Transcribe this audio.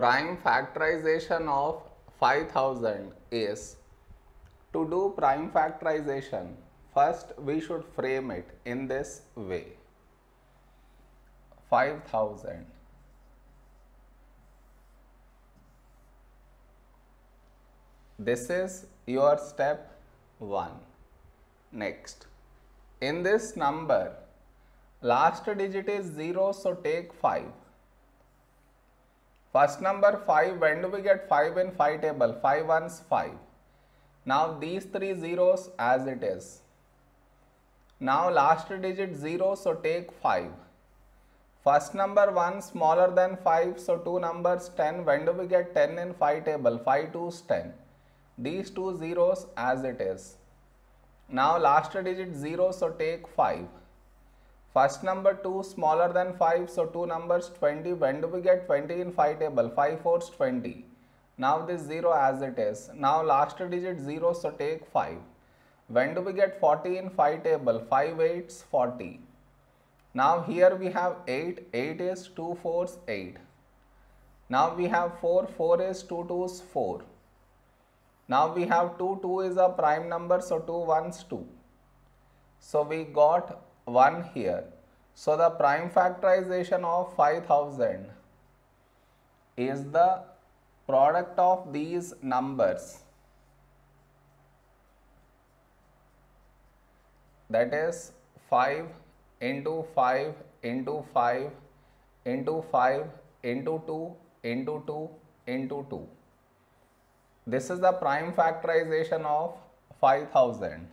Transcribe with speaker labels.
Speaker 1: prime factorization of 5000 is. To do prime factorization first we should frame it in this way. 5000 this is your step 1 next. In this number last digit is 0 so take 5 first number 5 when do we get 5 in 5 table? 5 ones 5 now these three zeros as it is. Now last digit 0 so take 5 First number 1 smaller than 5 so two numbers 10 when do we get 10 in 5 table? 5 2's 10 these two zeros as it is. Now last digit 0 so take 5 first number 2 smaller than 5 so two numbers 20 when do we get 20 in 5 table 5 4's 20 now this 0 as it is now last digit 0 so take 5 when do we get 40 in 5 table 5 8's 40 now here we have 8, 8 is 2 4's 8. Now we have 4, 4 is 2 2's 4. Now we have 2, 2 is a prime number so 2 1's 2. So we got 1 here. So the prime factorization of 5000 is the product of these numbers that is 5 into 5 into 5 into 5 into 2 into 2 into 2. This is the prime factorization of 5000.